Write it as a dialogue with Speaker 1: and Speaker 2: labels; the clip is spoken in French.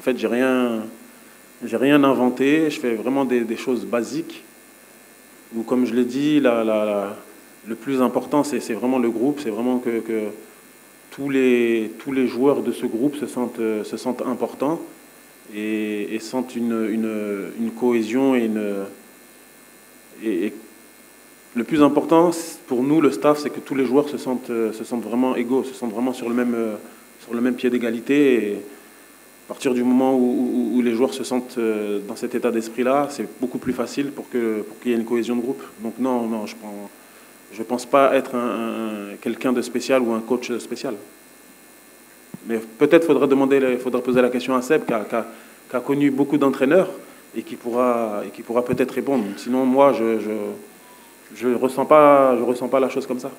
Speaker 1: En fait, j'ai rien, j'ai rien inventé. Je fais vraiment des, choses basiques. Ou comme je l'ai dit, le plus important, c'est vraiment le groupe. C'est vraiment que, tous, les, tous les joueurs de ce groupe se sentent, se sentent importants et, sentent une, une, cohésion et une. Et, le plus important pour nous, le staff, c'est que tous les joueurs se sentent, se sentent vraiment égaux, se sentent vraiment sur le même, sur le même pied d'égalité. À partir du moment où, les joueurs se sentent euh, dans cet état d'esprit-là, c'est beaucoup plus facile pour qu'il y ait une cohésion de groupe. Donc non, non, je ne pense pas être un, quelqu'un de spécial ou un coach spécial. Mais peut-être faudra poser la question à Seb, qui a, a, connu beaucoup d'entraîneurs et qui pourra, peut-être répondre. Sinon, moi, je ne ressens pas la chose comme ça.